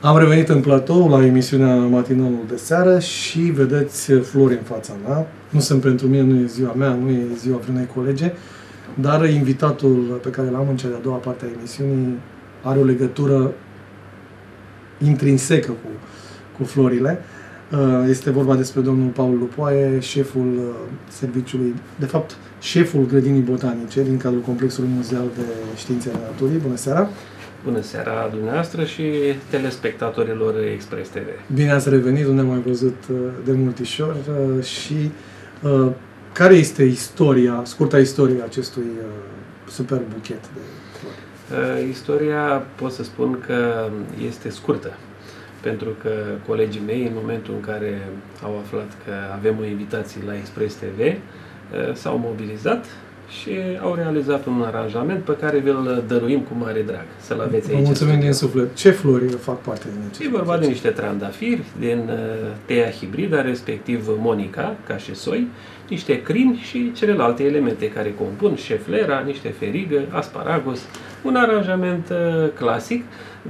Am revenit în platou la emisiunea Matinalul de seară și vedeți flori în fața mea. Nu sunt pentru mine, nu e ziua mea, nu e ziua vreunei colege, dar invitatul pe care l-am în cea de-a doua parte a emisiunii are o legătură intrinsecă cu, cu florile. Uh, este vorba despre domnul Paul Lupoaie, șeful uh, serviciului, de fapt, șeful grădinii botanice din cadrul Complexului Muzeal de Științe ale Naturii. Bună seara! Bună seara dumneavoastră și telespectatorilor Express TV. Bine ați revenit, nu ne-am mai văzut uh, de multișor și uh, care este istoria, scurta istorie acestui uh, super buchet de flori? Uh, istoria pot să spun că este scurtă pentru că colegii mei, în momentul în care au aflat că avem o invitație la Express TV, uh, s-au mobilizat și au realizat un aranjament pe care vi-l dăruim cu mare drag. Să-l aveți aici. Vă mulțumim din suflet. Ce flori fac parte din acest E vorba de niște trandafiri, din uh, teia hibrida, respectiv Monica, ca și soi, niște crini și celelalte elemente care compun șeflera, niște ferigă, asparagos, un aranjament uh, clasic,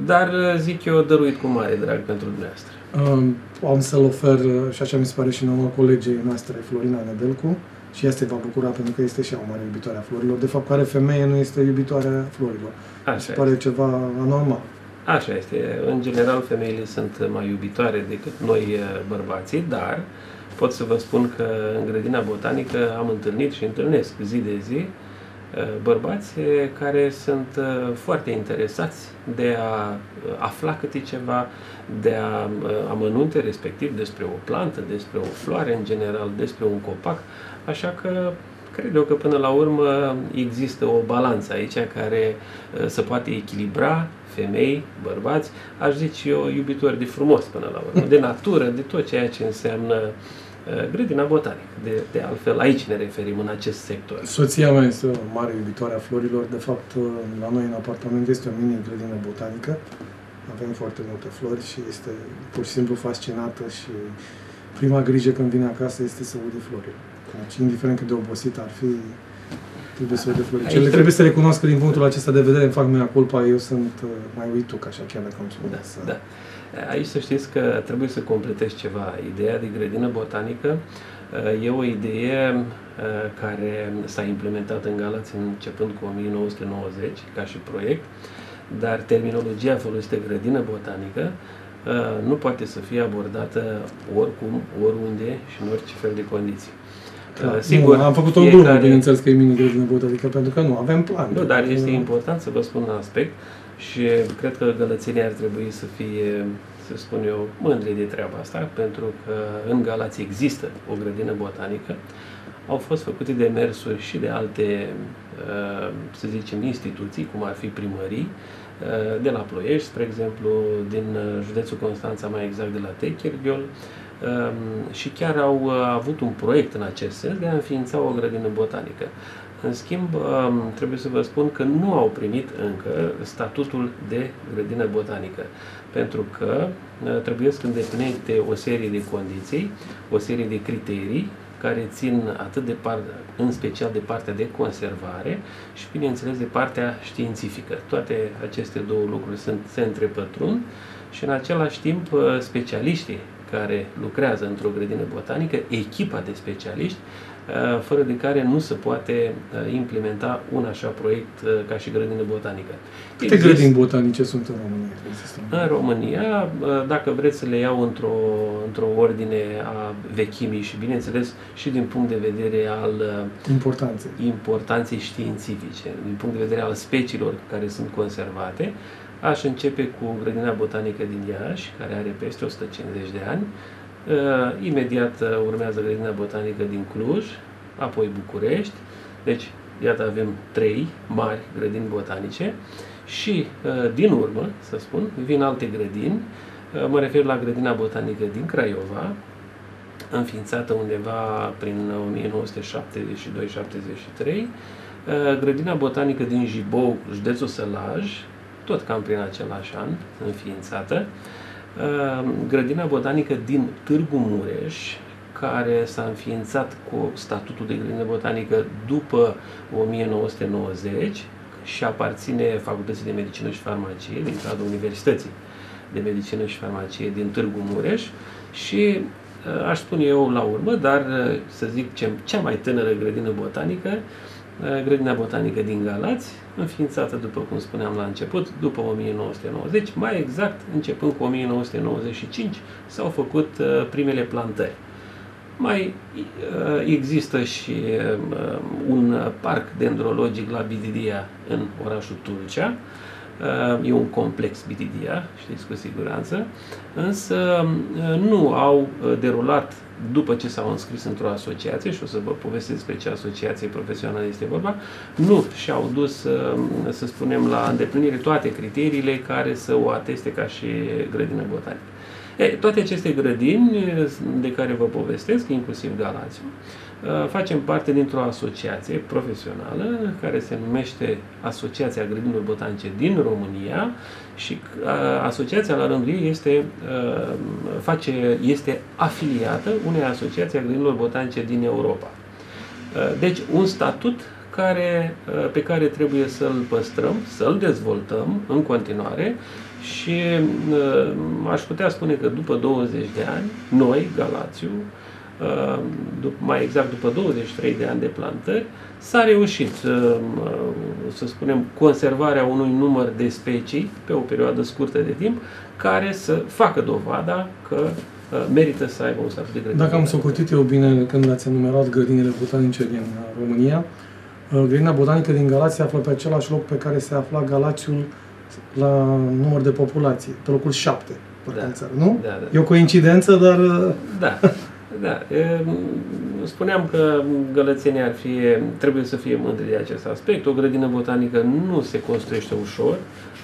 dar uh, zic eu dăruit cu mare drag pentru dumneavoastră. Um, am să-l ofer și așa mi se pare și nouă colegii noastre, Florina Nedelcu, și ea se va bucura pentru că este și ea o mare iubitoare a florilor. De fapt, care femeie nu este iubitoare a florilor? Așa se pare ceva anormal. Așa este. În general, femeile sunt mai iubitoare decât noi eh, bărbații, dar pot să vă spun că în grădina botanică am întâlnit și întâlnesc zi de zi eh, bărbați care sunt eh, foarte interesați de a afla câte ceva, de a amănunte respectiv despre o plantă, despre o floare în general, despre un copac. Așa că cred eu că până la urmă există o balanță aici care uh, se poate echilibra femei, bărbați, aș zice eu, iubitori de frumos până la urmă, de natură, de tot ceea ce înseamnă uh, grădina botanică. De, de altfel, aici ne referim în acest sector. Soția mea este o mare iubitoare a florilor. De fapt, uh, la noi în apartament este o mini grădină botanică. Avem foarte multe flori și este pur și simplu fascinată și prima grijă când vine acasă este să udă florile. Deci, indiferent cât de obosit ar fi, trebuie să o defloricele. Trebuie să recunosc că din punctul acesta de vedere îmi fac mea culpa, eu sunt uh, mai uituc, așa chiar dacă am spus. Da, să... da. Aici să știți că trebuie să completez ceva. Ideea de grădină botanică uh, e o idee uh, care s-a implementat în Galați începând cu 1990 ca și proiect, dar terminologia folosită grădină botanică nu poate să fie abordată oricum, oriunde și în orice fel de condiții. Da, sigur, nu, am făcut o glumă, fiecare... bineînțeles că e mini grădină botanică, pentru că nu avem plan. Nu, dar este important să vă spun un aspect și cred că gălățenii ar trebui să fie, să spun eu, mândri de treaba asta, pentru că în Galați există o grădină botanică, au fost făcute demersuri și de alte, uh, să zicem, instituții, cum ar fi primării, uh, de la Ploiești, spre exemplu, din uh, județul Constanța, mai exact de la Techirghiol, Ehm, și chiar au uh, avut un proiect în acest sens de a înființa o grădină botanică. În schimb, ehm, trebuie să vă spun că nu au primit încă statutul de grădină botanică, pentru că uh, trebuie să îndeplinite o serie de condiții, o serie de criterii care țin atât de parte, în special de partea de conservare și, bineînțeles, de partea științifică. Toate aceste două lucruri sunt, se întrepătrund și, în același timp, uh, specialiștii care lucrează într-o grădină botanică, echipa de specialiști, uh, fără de care nu se poate uh, implementa un așa proiect uh, ca și grădină botanică. Câte Exist... grădini botanice sunt în România? Există? În România, dacă vreți să le iau într-o, într-o ordine a vechimii și, bineînțeles, și din punct de vedere al importanței, importanței științifice, din punct de vedere al speciilor care sunt conservate, Aș începe cu grădina botanică din Iași, care are peste 150 de ani. Uh, imediat uh, urmează grădina botanică din Cluj, apoi București. Deci, iată, avem trei mari grădini botanice și uh, din urmă, să spun, vin alte grădini. Mă refer la grădina botanică din Craiova, înființată undeva prin 1972-73, grădina botanică din Jibou, județul Sălaj, tot cam prin același an, înființată, uh, grădina botanică din Târgu Mureș, care s-a înființat cu statutul de grădină botanică după 1990 și aparține Facultății de Medicină și Farmacie din cadrul Universității de Medicină și Farmacie din Târgu Mureș și aș spune eu la urmă, dar să zic cea mai tânără grădină botanică, grădina botanică din Galați, înființată, după cum spuneam la început, după 1990, mai exact, începând cu 1995, s-au făcut primele plantări. Mai uh, există și uh, un parc dendrologic la Bididia în orașul Tulcea. Uh, e un complex Bididia, știți cu siguranță, însă nu au derulat după ce s-au înscris într-o asociație, și o să vă povestesc despre ce asociație profesională este vorba, nu și-au dus, să spunem, la îndeplinire toate criteriile care să o ateste ca și grădină botanică. E, toate aceste grădini de care vă povestesc, inclusiv Galațiu, facem parte dintr-o asociație profesională care se numește Asociația Grădinilor Botanice din România și asociația la rândul ei este, face, este afiliată unei asociații a grădinilor botanice din Europa. Deci un statut care, pe care trebuie să-l păstrăm, să-l dezvoltăm în continuare și uh, aș putea spune că după 20 de ani, noi, Galațiu, uh, mai exact după 23 de ani de plantări, s-a reușit, uh, să spunem, conservarea unui număr de specii pe o perioadă scurtă de timp, care să facă dovada că merită să aibă un statut de grădină. Dacă am socotit eu bine când ați enumerat grădinile botanice din România, grădina botanică din Galați se află pe același loc pe care se afla Galațiul la număr de populație, pe locul 7 da. în țară, nu? Da, da. E o coincidență, dar... Uh, da, da. Spuneam că gălățenii ar fi, trebuie să fie mândri de acest aspect. O grădină botanică nu se construiește ușor,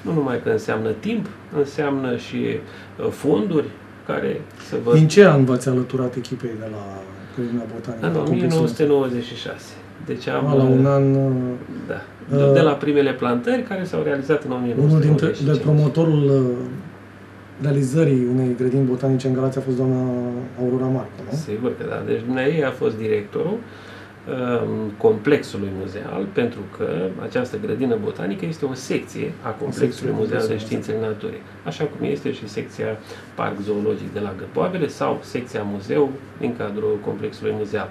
nu numai că înseamnă timp, înseamnă și uh, fonduri care să vă... Din ce an v-ați alăturat echipei de la grădina botanică? În 1996. Deci am... la un an... Uh, da. De, de la primele plantări care s-au realizat în 1995. Unul dintre de promotorul uh, realizării unei grădini botanice în Galați a fost doamna Aurora Marco, nu? Sigur că da. Deci dumneavoastră a fost directorul um, complexului muzeal, pentru că această grădină botanică este o secție a complexului muzeal de științele naturii, așa cum este și secția Parc Zoologic de la Găpoabele sau secția muzeu în cadrul complexului muzeal.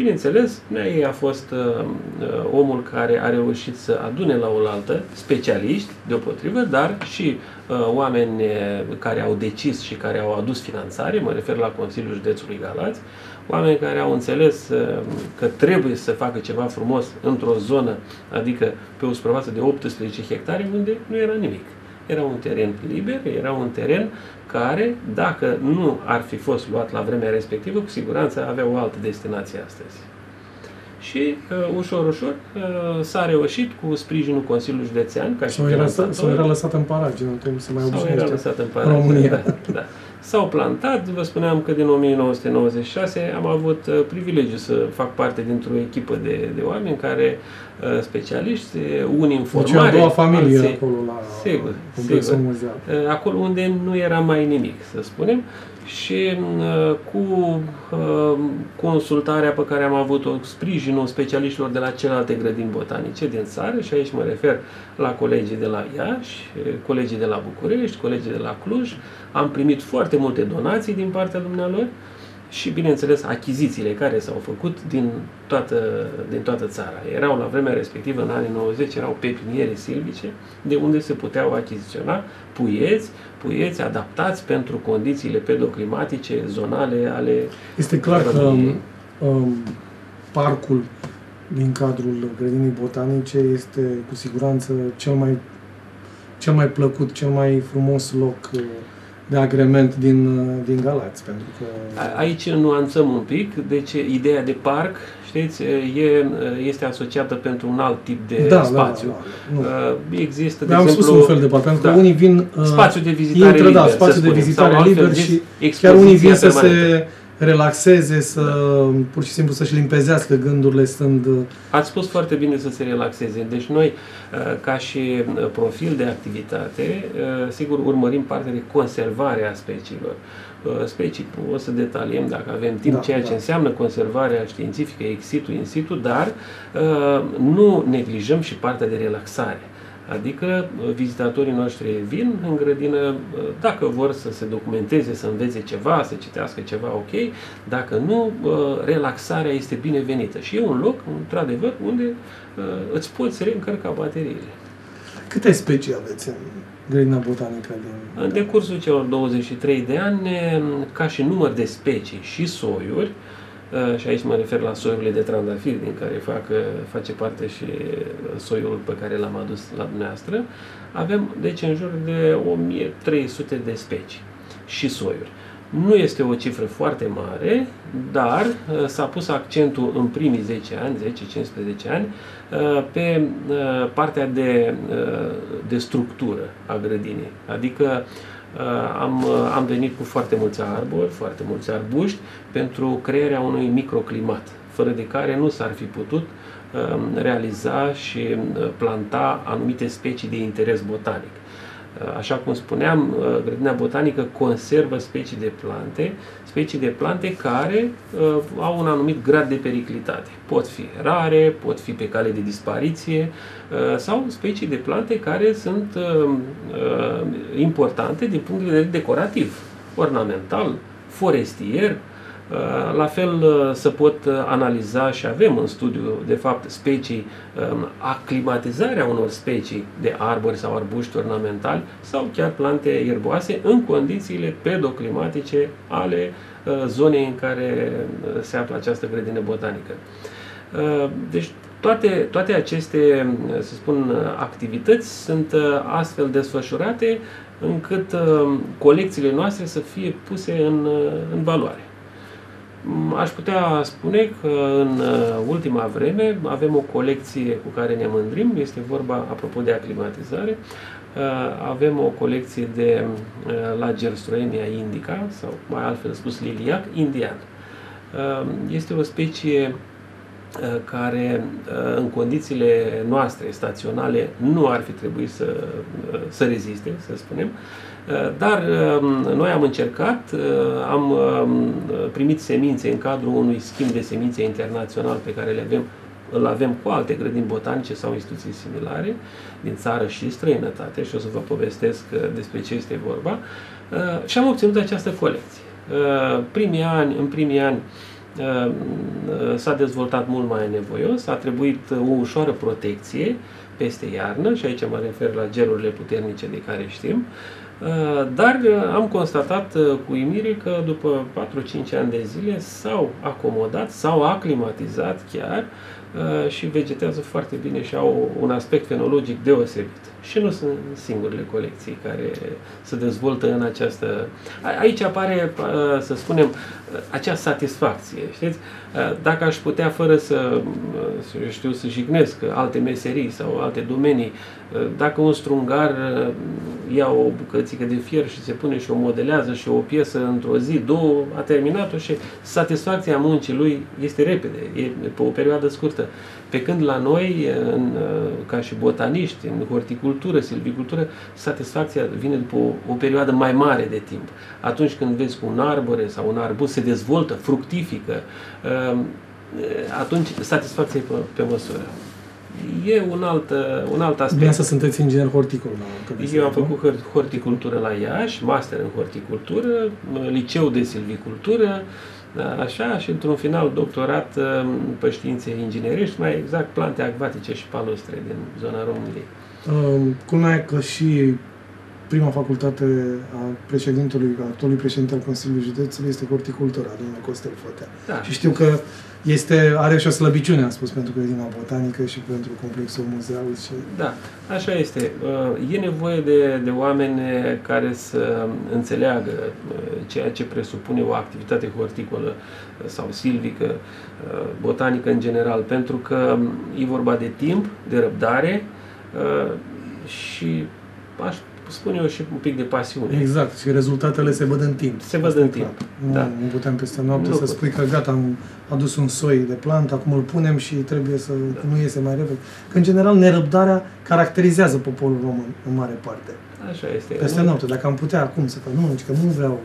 Bineînțeles, ei a fost uh, uh, omul care a reușit să adune la oaltă specialiști, deopotrivă, dar și uh, oameni uh, care au decis și care au adus finanțare, mă refer la Consiliul Județului Galați, oameni care au înțeles uh, că trebuie să facă ceva frumos într-o zonă, adică pe o suprafață de 18 hectare, unde nu era nimic. Era un teren liber, era un teren care, dacă nu ar fi fost luat la vremea respectivă, cu siguranță avea o altă destinație astăzi. Și uh, ușor, ușor uh, s-a reușit cu sprijinul Consiliului Județean, ca și sau era, sau era lăsat în paraj, nu trebuie să mai obișnuiește Sau era lăsat în paraj, România. Da, da. S-au plantat, vă spuneam că din 1996 am avut uh, privilegiu să fac parte dintr-o echipă de, de oameni care, uh, specialiști, unii în formare. Deci a doua familie alții, acolo la sigur, sigur, muzeal. Uh, acolo unde nu era mai nimic, să spunem și uh, cu uh, consultarea pe care am avut-o, sprijinul specialiștilor de la celelalte grădini botanice din țară și aici mă refer la colegii de la Iași, colegii de la București, colegii de la Cluj, am primit foarte multe donații din partea dumnealor și, bineînțeles, achizițiile care s-au făcut din toată, din toată țara. Erau la vremea respectivă, în anii 90, erau pepiniere silvice, de unde se puteau achiziționa puieți, puieți adaptați pentru condițiile pedoclimatice, zonale ale... Este clar că um, um, parcul din cadrul grădinii botanice este cu siguranță cel mai, cel mai plăcut, cel mai frumos loc uh, de agrement din, din Galați. Pentru că... Aici nuanțăm un pic, deci ideea de parc, știți, e, este asociată pentru un alt tip de da, spațiu. Da, da, da. Nu. Există, de am exemplu... spus un fel de parc, pentru că da. unii vin... Spațiu de vizitare intră, da, liber, da, spațiu de vizitare liber și chiar unii vin să se relaxeze, să da. pur și simplu să-și limpezească gândurile stând... Uh, Ați spus foarte bine să se relaxeze. Deci noi, uh, ca și uh, profil de activitate, sigur urmărim partea de conservare a speciilor. Specii, o să detaliem dacă avem timp da, ceea ce da. înseamnă conservarea științifică ex situ, in situ, dar nu neglijăm și partea de relaxare. Adică uh, vizitatorii noștri vin în grădină, uh, dacă vor să se documenteze, să învețe ceva, să citească ceva, ok, dacă nu, uh, relaxarea este binevenită și e un loc, într-adevăr, unde îți poți reîncărca bateriile. Câte specii aveți în grădina botanică? Din... În decursul celor 23 de ani, ca și număr de specii și soiuri, Uh, și aici mă refer la soiurile de trandafir, din care fac, uh, face parte și soiul pe care l-am adus la dumneavoastră, avem deci în jur de 1300 de specii și soiuri. Nu este o cifră foarte mare, dar uh, s-a pus accentul în primii 10 ani, 10-15 ani, pe partea de, de structură a grădinii. Adică Uh, am, uh, am venit cu foarte mulți arbori, foarte mulți arbuști, pentru crearea unui microclimat, fără de care nu s-ar fi putut um, realiza și uh, planta anumite specii de interes botanic. Așa cum spuneam, grădina botanică conservă specii de plante, specii de plante care uh, au un anumit grad de periclitate. Pot fi rare, pot fi pe cale de dispariție uh, sau specii de plante care sunt uh, uh, importante din punct de vedere decorativ, ornamental, forestier, Uh, la fel uh, să pot uh, analiza și avem în studiu, de fapt, specii, um, aclimatizarea unor specii de arbori sau arbuști ornamentali sau chiar plante ierboase în condițiile pedoclimatice ale zonei în care se află această grădină botanică. Deci toate, toate aceste, să spun, activități sunt astfel desfășurate încât colecțiile noastre să fie puse în, în valoare. Aș putea spune că în uh, ultima vreme avem o colecție cu care ne mândrim, este vorba, apropo de aclimatizare, uh, avem o colecție de uh, Lager Stroemia indica, sau mai altfel spus liliac, indian. Este o specie care în condițiile noastre staționale nu ar fi trebuit să, să reziste, să spunem, Eh, dar ehm, noi am încercat, eh, am ehm, primit semințe în cadrul unui schimb de semințe internațional pe care le avem îl avem cu alte grădini botanice sau instituții similare din țară și străinătate și o să vă povestesc eh, despre ce este vorba și am obținut această colecție. Primii ani, în primii ani s-a dezvoltat mult mai nevoios, a trebuit o ușoară protecție peste iarnă și aici mă refer la gelurile puternice de care știm, Uh, dar uh, am constatat uh, cu uimire că după 4-5 ani de zile s-au acomodat, s-au aclimatizat chiar și vegetează foarte bine și au un aspect fenologic deosebit. Și nu sunt singurele colecții care se dezvoltă în această... Aici apare, să spunem, acea satisfacție, știți? Dacă aș putea, fără să, să știu, să jignesc alte meserii sau alte domenii, dacă un strungar ia o bucățică de fier și se pune și o modelează și o piesă într-o zi, două, a terminat-o și satisfacția muncii lui este repede, e pe o perioadă scurtă. Pe când la noi, în, ca și botaniști, în horticultură, silvicultură, satisfacția vine după o, o perioadă mai mare de timp. Atunci când vezi că un arbore sau un arbus se dezvoltă, fructifică, atunci satisfacția e pe, pe măsură e un alt, un alt aspect. să sunteți inginer horticol. Eu am făcut horticultură la Iași, master în horticultură, liceu de silvicultură, așa, și într-un final doctorat pe științe inginerești, mai exact plante acvatice și palustre din zona României. Um, culmea că și prima facultate a președintelui, a actualului președinte al Consiliului Județului este horticultura, domnul Costel Fotea. Da. Și știu că este, are și o slăbiciune, am spus, pentru grădina botanică și pentru complexul muzeal. Și... Da, așa este. Uh, e nevoie de, de oameni care să înțeleagă uh, ceea ce presupune o activitate horticolă uh, sau silvică, botanică în general, pentru că um, e vorba de timp, de răbdare și aș spun eu, și un pic de pasiune. Exact, și rezultatele se văd în timp. Se văd în timp, nu, da. Nu putem peste noapte nu să pot. spui că gata, am adus un soi de plantă, acum îl punem și trebuie să da. nu iese mai repede. Că, în general, nerăbdarea caracterizează poporul român în mare parte. Așa este. Peste noapte, dacă am putea acum să fac, nu, că nu vreau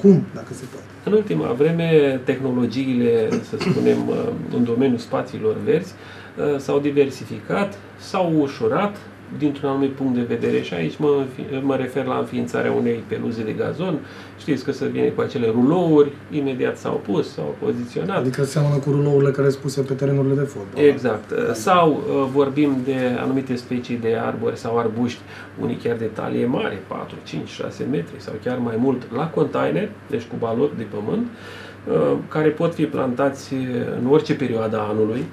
Cum, dacă se poate? În ultima vreme, tehnologiile, să spunem, în domeniul spațiilor verzi, s-au diversificat, s-au ușurat, dintr-un anumit punct de vedere și aici mă, mă refer la înființarea unei peluze de gazon. Știți că se vine cu acele rulouri, imediat s-au pus, s-au poziționat. Adică seamănă cu rulourile care sunt puse pe terenurile de fotbal. Exact. Adică. Sau uh, vorbim de anumite specii de arbori sau arbuști, unii chiar de talie mare, 4, 5, 6 metri sau chiar mai mult, la container, deci cu balot de pământ, uh, care pot fi plantați în orice perioadă a anului,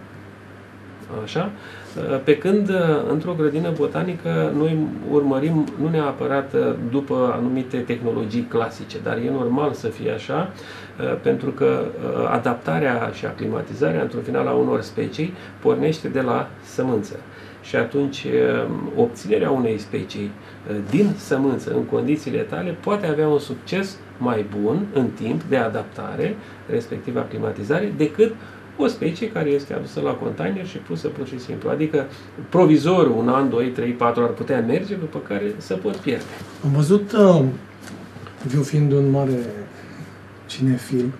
așa, Uh, pe când uh, într-o grădină botanică noi urmărim nu neapărat uh, după anumite tehnologii clasice, dar e normal să fie așa, pentru că adaptarea și aclimatizarea într-un final a unor specii pornește de la sămânță. Și atunci obținerea unei specii din sămânță în condițiile tale poate avea un succes mai bun în timp de adaptare, respectiv aclimatizare, decât o specie care este adusă la container și pusă pur și simplu. Adică provizorul, un an, doi, trei, patru ar putea merge, după care să pot pierde. Am văzut, uh, eu fiind un mare cinefil,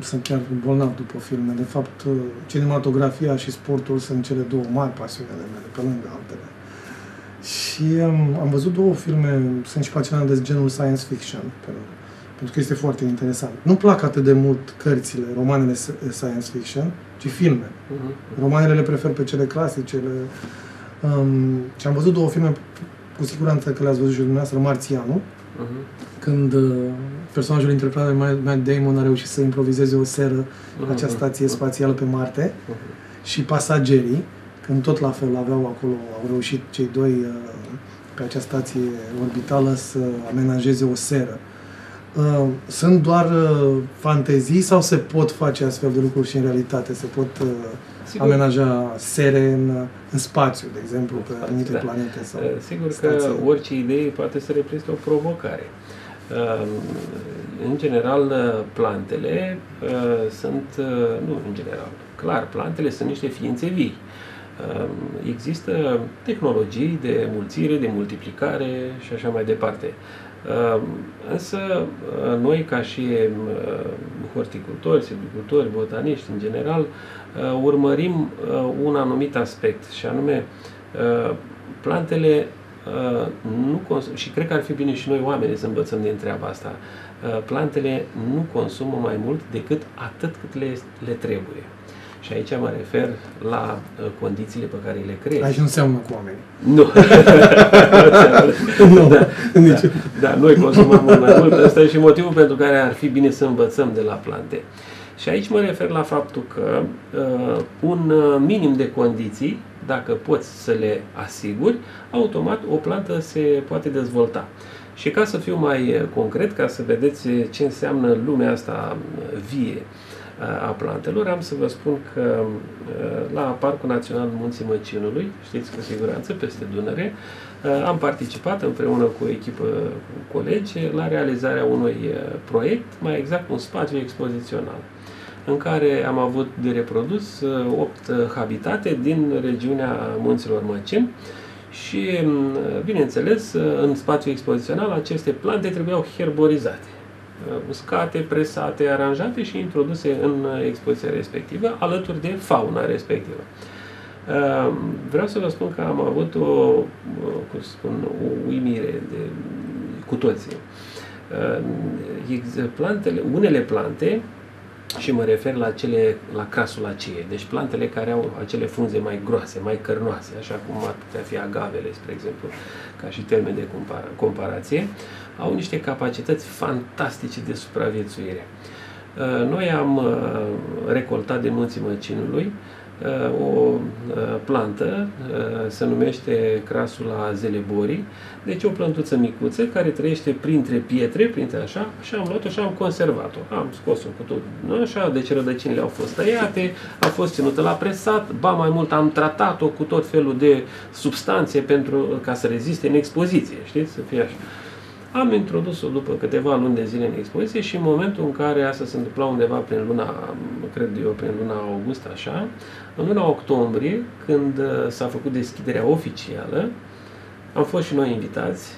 sunt chiar bolnav după filme. De fapt, uh, cinematografia și sportul sunt cele două mari pasiuni ale mele, pe lângă altele. Și um, am văzut două filme, sunt și pasionat de genul science fiction, pe pentru că este foarte interesant. Nu plac atât de mult cărțile, romanele science fiction, ci filme. Uh-huh. Romanele le prefer pe cele clasice. Le, um, și am văzut două filme, cu siguranță că le-ați văzut și dumneavoastră, Marțianul, uh-huh. când uh, personajul interpretat de Matt Damon a reușit să improvizeze o seră uh-huh. la acea stație spațială pe Marte, uh-huh. și Pasagerii, când tot la fel aveau acolo, au reușit cei doi uh, pe acea stație orbitală să amenajeze o seră. Uh, sunt doar uh, fantezii sau se pot face astfel de lucruri și în realitate? Se pot uh, Sigur. amenaja sere în, în spațiu, de exemplu, pe spațiu, anumite da. planete? Sau Sigur stații. că orice idee poate să reprezinte o provocare. În general, plantele sunt, nu în general, clar, plantele sunt niște ființe vii. Există tehnologii de mulțire, de multiplicare și așa mai departe. Ehm, însă, eh, noi, ca și eh, horticultori, silvicultori, botaniști în general, eh, urmărim un anumit aspect, și anume plantele nu consum, și cred că ar fi bine și noi oamenii să învățăm din treaba asta, plantele nu consumă mai mult decât atât cât le, le trebuie. Și aici mă refer la uh, condițiile pe care le creezi. Aici nu înseamnă cu oameni. Nu. nu, da, da, da, noi consumăm mult mai mult. Asta e și motivul pentru care ar fi bine să învățăm de la plante. Și aici mă refer la faptul că uh, un uh, minim de condiții, dacă poți să le asiguri, automat o plantă se poate dezvolta. Și ca să fiu mai uh, concret, ca să vedeți ce înseamnă lumea asta vie, a plantelor, am să vă spun că la Parcul Național Munții Măcinului, știți cu siguranță, peste Dunăre, am participat împreună cu o echipă cu colegi la realizarea unui proiect, mai exact un spațiu expozițional, în care am avut de reprodus 8 habitate din regiunea Munților Măcin, și, bineînțeles, în spațiu expozițional aceste plante trebuiau herborizate uscate, presate, aranjate și introduse în expoziția respectivă, alături de fauna respectivă. Ehm, vreau să vă spun că am avut o, cum spun, o uimire de, cu toții. Ehm, plantele, unele plante și mă refer la cele la crasulacie, deci plantele care au acele frunze mai groase, mai cărnoase, așa cum ar putea fi agavele, spre exemplu, ca și termen de compara comparație, au niște capacități fantastice de supraviețuire. Uh, noi am uh, recoltat din munții Măcinului Uh, o uh, plantă, uh, se numește crasula zeleborii, deci o plantuță micuță care trăiește printre pietre, printre așa, și am luat-o și am conservat-o. Am scos-o cu tot, nu așa, deci rădăcinile au fost tăiate, a fost ținută la presat, ba mai mult am tratat-o cu tot felul de substanțe pentru ca să reziste în expoziție, știți, să fie așa. Am introdus-o după câteva luni de zile în expoziție și în momentul în care asta se întâmpla undeva prin luna, cred eu, prin luna august, așa, în luna octombrie, când uh, s-a făcut deschiderea oficială, am fost și noi invitați,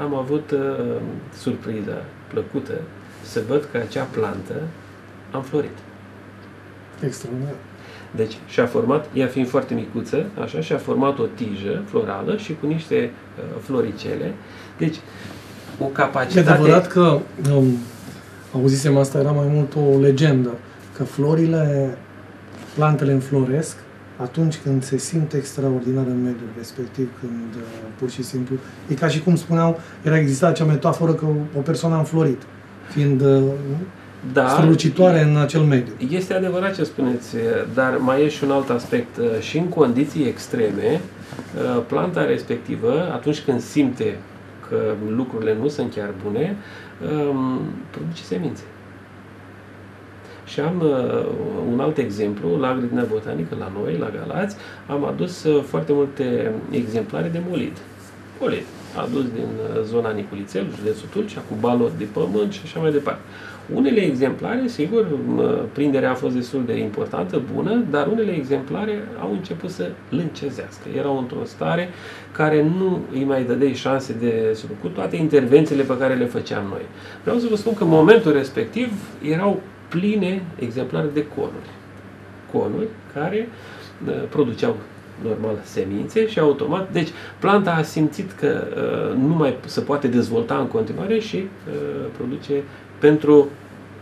am avut uh, surpriza plăcută să văd că acea plantă a înflorit. Extraordinar. Deci și-a format, ea fiind foarte micuță, așa, și-a format o tijă florală și cu niște uh, floricele. Deci, o capacitate... E adevărat că, um, auzisem asta, era mai mult o legendă, că florile, plantele înfloresc atunci când se simte extraordinar în mediul respectiv, când uh, pur și simplu, e ca și cum spuneau, era exista acea metaforă că o persoană a înflorit, fiind uh, da, strălucitoare în acel mediu. Este adevărat ce spuneți, dar mai e și un alt aspect. Și în condiții extreme, planta respectivă, atunci când simte că lucrurile nu sunt chiar bune, um, produce semințe. Și am uh, un alt exemplu, la grădina botanică, la noi, la Galați, am adus uh, foarte multe exemplare de molid. Molid, adus din uh, zona Niculițel, județul Tulcea, cu balot de pământ și așa mai departe. Unele exemplare, sigur, prinderea a fost destul de importantă, bună, dar unele exemplare au început să lâncezească. Erau într-o stare care nu îi mai dădei șanse de cu toate intervențiile pe care le făceam noi. Vreau să vă spun că în momentul respectiv erau pline exemplare de conuri. Conuri care produceau normal semințe și automat, deci planta a simțit că uh, nu mai se poate dezvolta în continuare și uh, produce pentru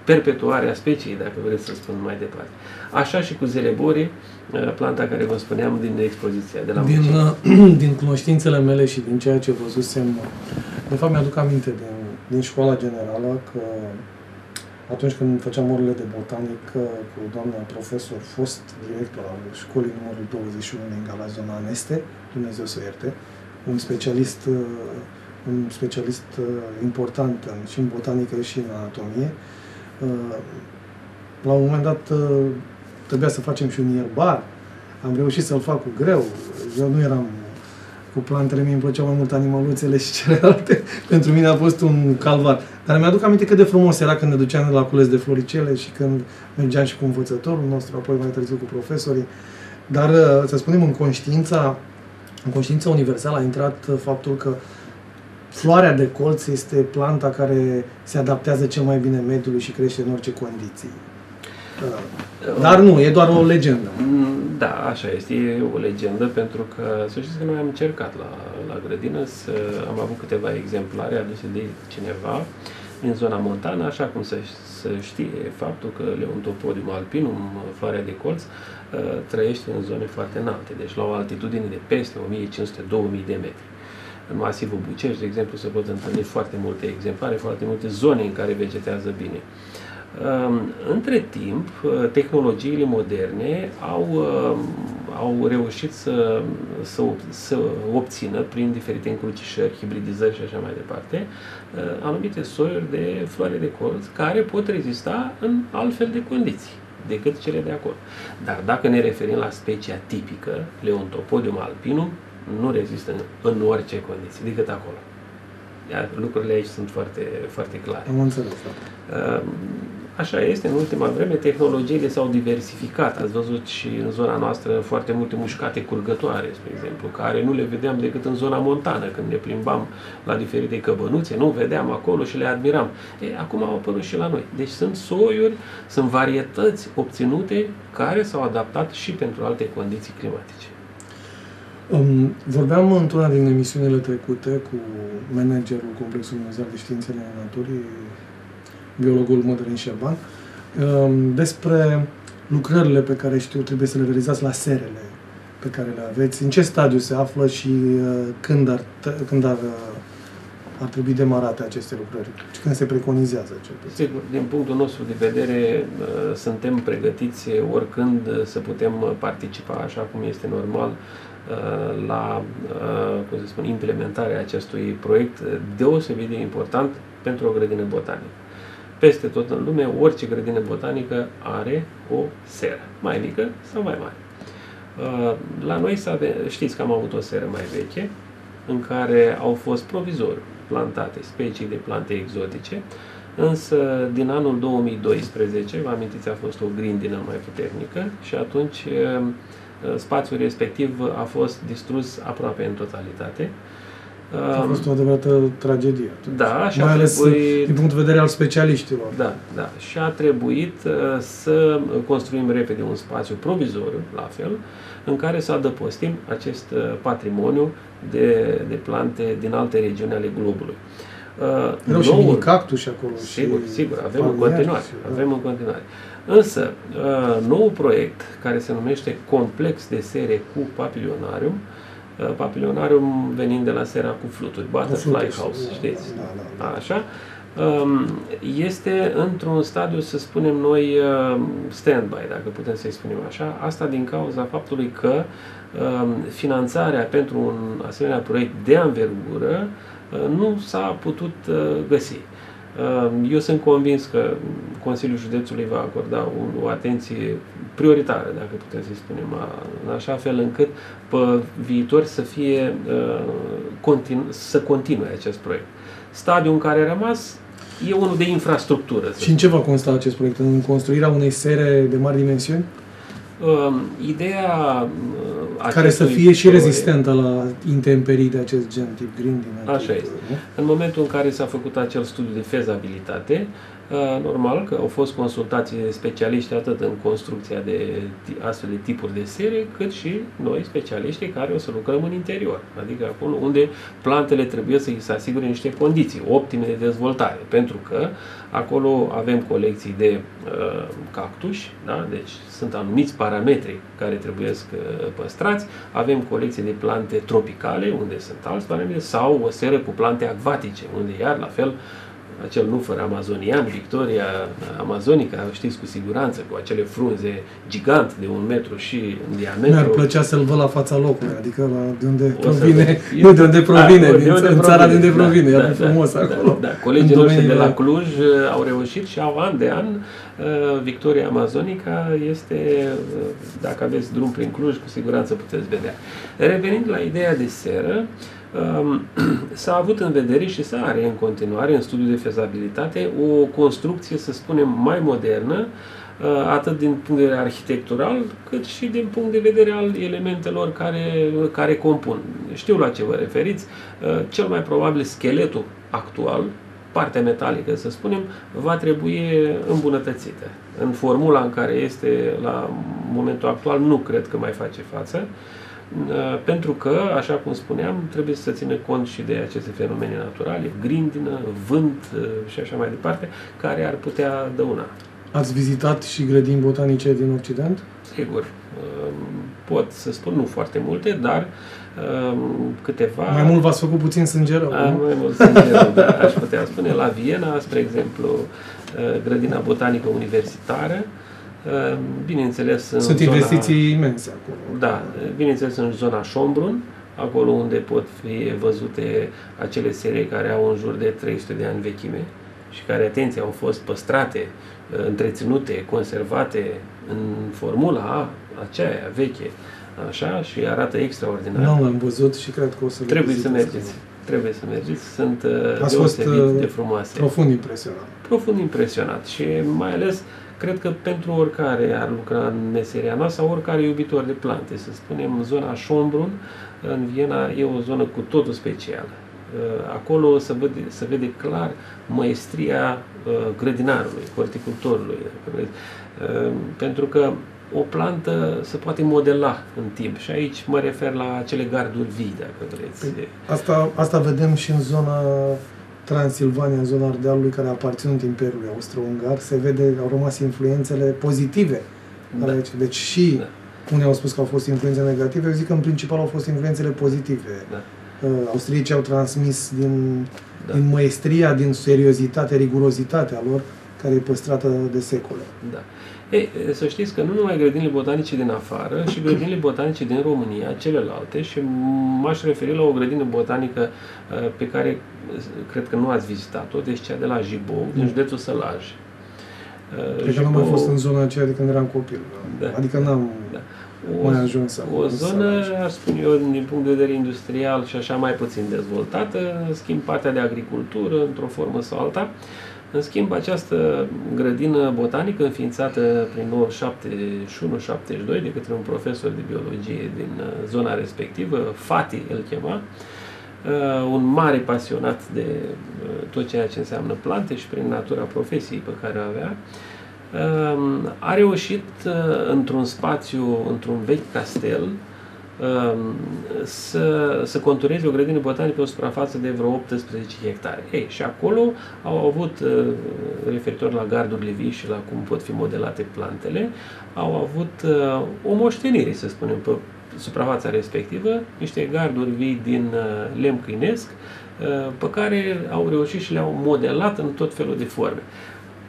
perpetuarea speciei, dacă vreți să spun mai departe. Așa și cu zeleborii, uh, planta care vă spuneam din expoziția de la din, uh, din cunoștințele mele și din ceea ce văzusem, de fapt mi-aduc aminte din, din școala generală că atunci când făceam orele de botanică cu doamna profesor, fost director al școlii numărul 21 din Gala Zona Aneste, Dumnezeu să ierte, un specialist, uh, un specialist important în, și în botanică și în anatomie, Uh, la un moment dat uh, trebuia să facem și un ierbar. Am reușit să-l fac cu greu. Eu nu eram cu plantele, mie îmi plăceau mai mult animăluțele și celelalte. Pentru mine a fost un calvar. Dar mi-aduc aminte cât de frumos era când ne duceam la cules de floricele și când mergeam și cu învățătorul nostru, apoi mai târziu cu profesorii. Dar, uh, să spunem, în conștiința, în conștiința universală a intrat faptul că uh, Floarea de colț este planta care se adaptează cel mai bine mediului și crește în orice condiții. Uh, dar nu, e doar o legendă. Mm, da, așa este, e o legendă pentru că să știți că noi am încercat la, la grădină să am avut câteva exemplare aduse de cineva din zona montană, așa cum să, să știe faptul că Leontopodium alpinum, floarea de colț, uh, trăiește în zone foarte înalte, deci la o altitudine de peste 1500-2000 de metri în masivul Bucești, de exemplu, se pot întâlni foarte multe exemplare, foarte multe zone în care vegetează bine. Între timp, tehnologiile moderne au, au reușit să, să, să obțină, prin diferite încrucișări, hibridizări și așa mai departe, anumite soiuri de floare de colț care pot rezista în altfel de condiții decât cele de acolo. Dar dacă ne referim la specia tipică, Leontopodium alpinum, nu rezistă în, în orice condiții, decât acolo. Iar lucrurile aici sunt foarte, foarte clare. Am înțeles. Da. Așa este, în ultima vreme tehnologiile s-au diversificat. Ați văzut și în zona noastră foarte multe mușcate curgătoare, spre exemplu, care nu le vedeam decât în zona montană, când ne plimbam la diferite căbănuțe, nu vedeam acolo și le admiram. E, acum au apărut și la noi. Deci sunt soiuri, sunt varietăți obținute care s-au adaptat și pentru alte condiții climatice. Um, vorbeam într-una din emisiunile trecute cu managerul Complexului Muzeal de Științele Naturii, biologul Mădălin Șerban, um, despre lucrările pe care știu trebuie să le realizați la serele pe care le aveți, în ce stadiu se află și uh, când ar, când ar, uh, ar trebui demarate aceste lucrări? Și când se preconizează acest Sigur, din punctul nostru de vedere, uh, suntem pregătiți oricând să putem participa așa cum este normal. Uh, la uh, cum să spun, implementarea acestui proiect deosebit de important pentru o grădină botanică. Peste tot în lume, orice grădină botanică are o seră, mai mică sau mai mare. Uh, la noi știți că am avut o seră mai veche, în care au fost provizor plantate specii de plante exotice, însă din anul 2012, vă amintiți, a fost o grindină mai puternică și atunci Uh, spațiul respectiv a fost distrus aproape în totalitate A fost o adevărată tragedie. Da, și Mai a ales trebuit... din punct de vedere al specialiștilor. Da, da. Și a trebuit uh, să construim repede un spațiu provizoriu, la fel, în care să adăpostim acest uh, patrimoniu de, de plante din alte regiuni ale globului. Uh, Erau și mini cactus acolo. Sigur, și sigur, avem în continuare. Și, da. Avem în continuare. Însă, uh, nou proiect care se numește Complex de sere cu papilionarium, uh, papilionarium venind de la sera cu fluturi, Butterfly House, da, știți? Da, da, da. Așa? Um, este într-un stadiu, să spunem noi, uh, stand-by, dacă putem să-i spunem așa, asta din cauza faptului că um, finanțarea pentru un asemenea proiect de anvergură nu s-a putut găsi. Eu sunt convins că Consiliul Județului va acorda o atenție prioritară, dacă putem să-i spunem, în așa fel încât pe viitor să fie continu, să continue acest proiect. Stadiul în care a rămas e unul de infrastructură. Și în ce va consta acest proiect? În construirea unei sere de mari dimensiuni? Uh, ideea uh, care să fie și rezistentă la intemperii de acest gen, tip green din Așa este. În momentul în care s-a făcut acel studiu de fezabilitate, Uh, normal că au fost consultații specialiști atât în construcția de astfel de tipuri de serie, cât și noi specialiști care o să lucrăm în interior, adică acolo unde plantele trebuie să îi se asigure niște condiții optime de dezvoltare, pentru că acolo avem colecții de uh, cactuși, da? deci sunt anumiți parametri care trebuie să uh, păstrați, avem colecții de plante tropicale, unde sunt alți parametri, sau o seră cu plante acvatice, unde iar la fel acel nufăr amazonian, Victoria Amazonica, știți cu siguranță, cu acele frunze gigant de un metru și în diametru. Mi-ar plăcea să-l văd la fața locului, adică la, de unde o provine, nu de unde provine, da, din, de unde în țara de unde provine, da, da, frumos da, acolo. Da, da. Colegii noștri de la Cluj uh, au reușit și au an de an uh, Victoria Amazonica este, uh, dacă aveți drum prin Cluj, cu siguranță puteți vedea. Revenind la ideea de seră, s-a avut în vedere și să are în continuare în studiul de fezabilitate o construcție, să spunem, mai modernă, uh, atât din punct de vedere arhitectural, cât și din punct de vedere al elementelor care, care compun. Știu la ce vă referiți. Uh, cel mai probabil scheletul actual, partea metalică, să spunem, va trebui îmbunătățită. În formula în care este la momentul actual, nu cred că mai face față. Uh, pentru că, așa cum spuneam, trebuie să țină cont și de aceste fenomene naturale, grindină, vânt uh, și așa mai departe, care ar putea dăuna. Ați vizitat și grădini botanice din Occident? Sigur. Uh, pot să spun nu foarte multe, dar câteva... Mai mult v-ați făcut puțin sânge rău, Mai mult sânge rău, da, aș putea spune. La Viena, spre exemplu, grădina botanică universitară, Ehm, bineînțeles în Sunt zona, investiții imense acolo. Da, bineînțeles în zona Șombrun, acolo unde pot fi văzute acele serii care au în jur de 300 de ani vechime și care, atenție, au fost păstrate, întreținute, conservate în formula aceea veche, așa, și arată extraordinar. Nu l-am văzut și cred că o să Trebuie să mergeți. Trebuie să mergeți. Sunt Ați deosebit fost, de frumoase. profund impresionat. Profund impresionat și mai ales Cred că pentru oricare ar lucra în meseria noastră, sau oricare iubitor de plante, să spunem, zona Schombrun, în Viena, e o zonă cu totul specială. Uh, acolo se vede, se vede clar maestria uh, grădinarului, horticultorului. Uh, pentru că o plantă se poate modela în timp și aici mă refer la cele garduri vii, dacă vreți. Păi, asta, asta vedem și în zona Transilvania, zona Ardealului, care a aparținut Imperiului Austro-Ungar, se vede, au rămas influențele pozitive. Da. Aici. Deci și da. unii au spus că au fost influențe negative, eu zic că în principal au fost influențele pozitive. Da. Uh, austriecii au transmis din, da. din măestria, din seriozitate, rigurozitatea lor, care e păstrată de secole. Da. Ei, să știți că nu numai grădinile botanice din afară, și grădinile botanice din România, celelalte, și m-aș referi la o grădină botanică uh, pe care uh, cred că nu ați vizitat-o, deci cea de la Jibou, din mm. județul Sălaj. Uh, cred că nu am fost în zona aceea de când eram copil. Da. Adică n-am da. o, mai ajuns O zonă, aș spune eu, din punct de vedere industrial și așa mai puțin dezvoltată, în schimb partea de agricultură, într-o formă sau alta, în schimb, această grădină botanică înființată prin 71-72 de către un profesor de biologie din uh, zona respectivă, Fati îl chema, un mare pasionat de tot ceea ce înseamnă plante și prin natura profesiei pe care o avea, a reușit într-un spațiu, într-un vechi castel, Um, să, să contureze o grădină botanică pe o suprafață de vreo 18 hectare. Ei, și acolo au avut, uh, referitor la gardurile vii și la cum pot fi modelate plantele, au avut uh, o moștenire, să spunem, pe suprafața respectivă, niște garduri vii din uh, lemn câinesc, pe care au reușit și le-au modelat în tot felul de forme.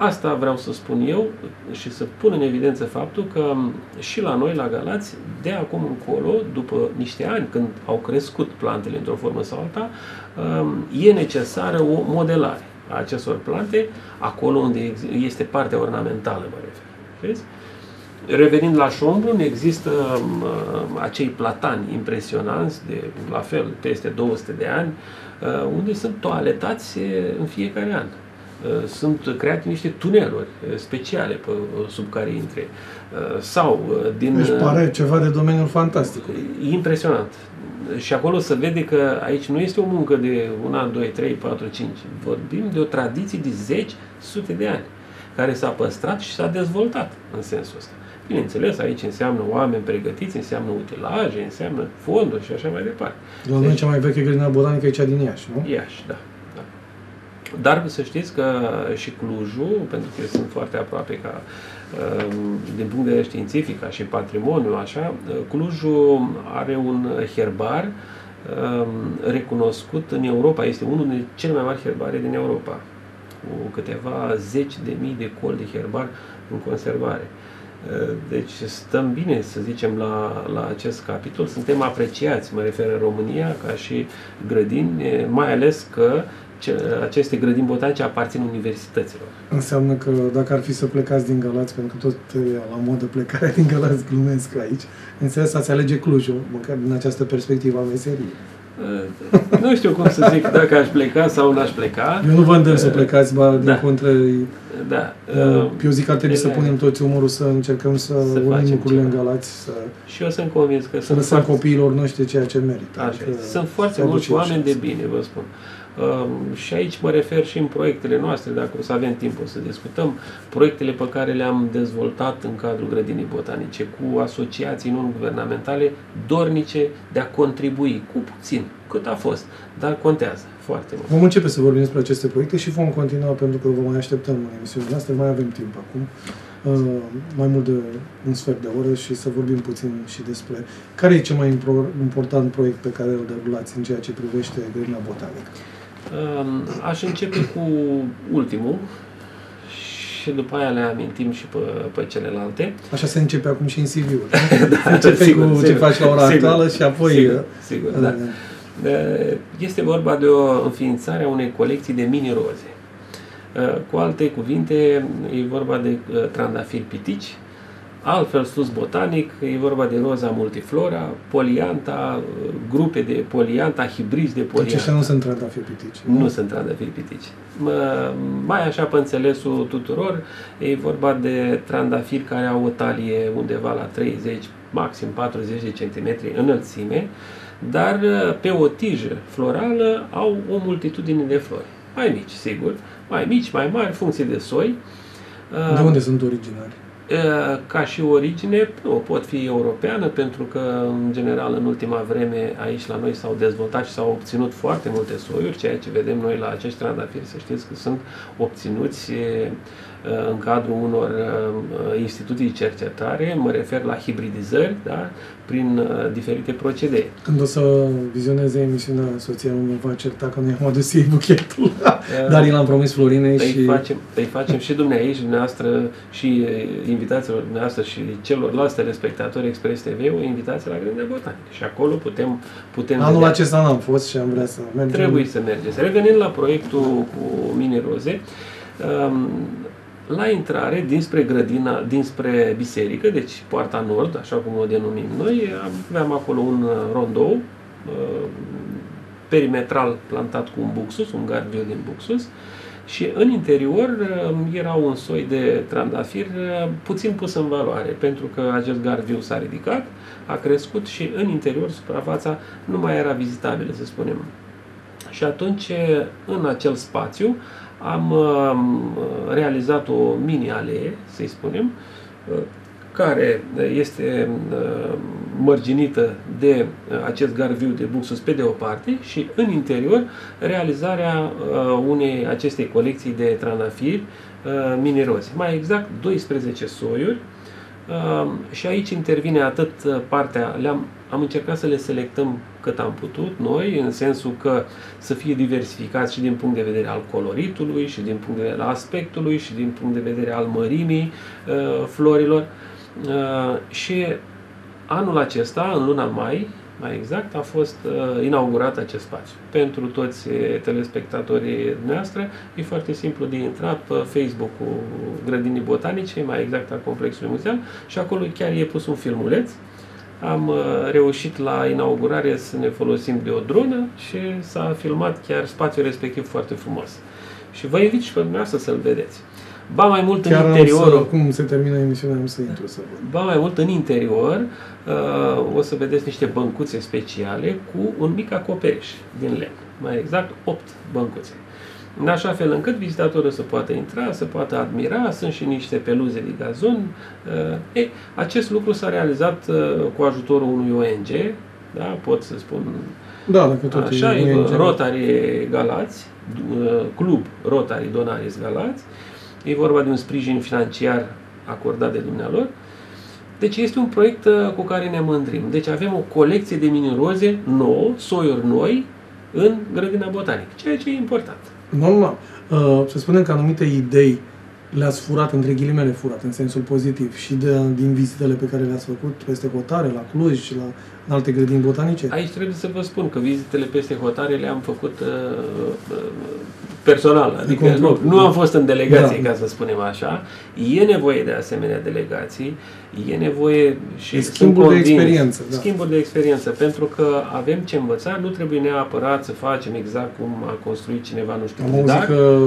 Asta vreau să spun eu și să pun în evidență faptul că și la noi, la Galați, de acum încolo, după niște ani când au crescut plantele într-o formă sau alta, um, e necesară o modelare a acestor plante acolo unde este partea ornamentală, mă refer. Vezi? Revenind la Șombrun, există uh, acei platani impresionanți de, la fel, peste 200 de ani, uh, unde sunt toaletați în fiecare an. Uh, sunt create niște tuneluri uh, speciale pe, uh, sub care intre. Sau din... Deci pare ceva de domeniul fantastic. Impresionant. Și acolo se vede că aici nu este o muncă de un an, doi, trei, patru, cinci. Vorbim de o tradiție de zeci, sute de ani, care s-a păstrat și s-a dezvoltat în sensul ăsta. Bineînțeles, aici înseamnă oameni pregătiți, înseamnă utilaje, înseamnă fonduri și așa mai departe. La noi deci, cea mai veche grădină botanică e cea din Iași, nu? Iași, da. Dar să știți că și Clujul, pentru că sunt foarte aproape ca um, din punct de vedere științific, ca și patrimoniu, așa, Clujul are un herbar um, recunoscut în Europa. Este unul dintre cele mai mari herbare din Europa, cu câteva zeci de mii de col de herbar în conservare. Uh, deci stăm bine, să zicem, la, la acest capitol. Suntem apreciați, mă refer în România, ca și grădini, mai ales că aceste grădini botanice aparțin universităților. Înseamnă că dacă ar fi să plecați din Galați, pentru că tot e la modă plecarea din Galați, glumesc aici, înseamnă să-ți alege Clujul, măcar din această perspectivă a meseriei. Uh, nu știu cum să zic dacă aș pleca sau nu aș pleca. Eu nu vă îndemn să uh, plecați, ba, din da. contră, da. Uh, eu zic că ar trebui să punem toți umorul să încercăm să, să unim lucrurile în Galați. Să, și eu sunt convins că să lăsăm foarte... copiilor noștri ceea ce merită. Așa, adică sunt foarte mulți oameni de bine, vă spun. Um, și aici mă refer și în proiectele noastre, dacă o să avem timp o să discutăm, proiectele pe care le-am dezvoltat în cadrul grădinii botanice cu asociații non-guvernamentale dornice de a contribui cu puțin, cât a fost, dar contează foarte mult. Vom începe să vorbim despre aceste proiecte și vom continua pentru că vă mai așteptăm în emisiunea noastră, mai avem timp acum, uh, mai mult de un sfert de oră și să vorbim puțin și despre care e cel mai important proiect pe care îl derulați în ceea ce privește grădina botanică. Aș începe cu ultimul și după aia le amintim și pe, pe celelalte. Așa se începe acum și în CV-ul. da, începe sigur, cu sigur, ce faci la ora sigur, actuală și apoi... Sigur, uh, sigur da. da. Este vorba de o înființare a unei colecții de mini-roze. Uh, cu alte cuvinte, e vorba de uh, trandafiri pitici, Altfel sus botanic, e vorba de roza multiflora, polianta, grupe de polianta, hibrizi de polianta. Deci nu sunt trandafiri pitici. Nu, nu sunt trandafiri pitici. Mai așa pe înțelesul tuturor, e vorba de trandafiri care au o talie undeva la 30, maxim 40 de centimetri înălțime, dar pe o tijă florală au o multitudine de flori. Mai mici, sigur, mai mici, mai mari, funcție de soi. De unde sunt originari? Ca și origine, o pot fi europeană, pentru că, în general, în ultima vreme, aici la noi s-au dezvoltat și s-au obținut foarte multe soiuri, ceea ce vedem noi la acești trandafiri, să știți că sunt obținuți în cadrul unor instituții de cercetare, mă refer la hibridizări, da? prin uh, diferite procedee. Când o să vizioneze emisiunea, soția nu va certa că nu i-am adus ei buchetul, uh, dar i l-am promis Florinei îi și... Facem, îi facem și dumneavoastră și dumneavoastră și uh, invitațiilor dumneavoastră și celorlalți telespectatori Express TV o invitație la Grândea Botanică și acolo putem, putem Anul vedea. acesta n-am fost și am vrea să mergem. Trebuie să mergeți. Revenind la proiectul cu mini roze, um, la intrare dinspre grădina, dinspre biserică, deci poarta nord, așa cum o denumim noi, aveam acolo un uh, rondou uh, perimetral plantat cu un buxus, un gardiu din buxus, și în interior uh, era un soi de trandafir puțin pus în valoare, pentru că acest gardiu s-a ridicat, a crescut și în interior suprafața nu mai era vizitabilă, să spunem. Și atunci, în acel spațiu, am realizat o mini-alee, să-i spunem, care este mărginită de acest garviu de buxus pe de o parte și în interior realizarea unei acestei colecții de trandafiri minerozi. Mai exact 12 soiuri și aici intervine atât partea, le-am am încercat să le selectăm cât am putut noi, în sensul că să fie diversificați și din punct de vedere al coloritului, și din punct de vedere al aspectului, și din punct de vedere al mărimii uh, florilor. Uh, și anul acesta, în luna mai, mai exact, a fost uh, inaugurat acest spațiu. Pentru toți telespectatorii noastre, e foarte simplu de intrat pe Facebook-ul Grădinii Botanice, mai exact a Complexului Muzeal, și acolo chiar e pus un filmuleț am uh, reușit la inaugurare să ne folosim de o dronă și s-a filmat chiar spațiul respectiv foarte frumos. Și vă invit și pe dumneavoastră să-l vedeți. Ba mai mult Chiar în interior. Să, cum se termină emisiunea, am să intru să văd. Ba mai mult în interior uh, o să vedeți niște băncuțe speciale cu un mic acoperiș din lemn. Mai exact 8 băncuțe în așa fel încât vizitatorul să poată intra, să poată admira, sunt și niște peluze de gazon. Uh, e, acest lucru s-a realizat uh, cu ajutorul unui ONG, da, pot să spun da, dacă tot așa, e ONG. Rotary Galați, uh, Club Rotary Donaris Galați, e vorba de un sprijin financiar acordat de dumnealor. Deci este un proiect cu care ne mândrim. Deci avem o colecție de mineroze nouă, soiuri noi, în grădina botanică, ceea ce e important. Normal. Uh, să spunem că anumite idei le-ați furat, între ghilimele furat, în sensul pozitiv, și de, din vizitele pe care le-ați făcut peste hotare, la Cluj și la în alte grădini botanice? Aici trebuie să vă spun că vizitele peste hotare le-am făcut uh, uh personal, adică nu, nu am fost în delegație, da. ca să spunem așa. E nevoie de asemenea delegații, e nevoie și de schimburi de experiență. Da. Schimburi de experiență, pentru că avem ce învăța, nu trebuie neapărat să facem exact cum a construit cineva, nu știu. Am auzit dar, că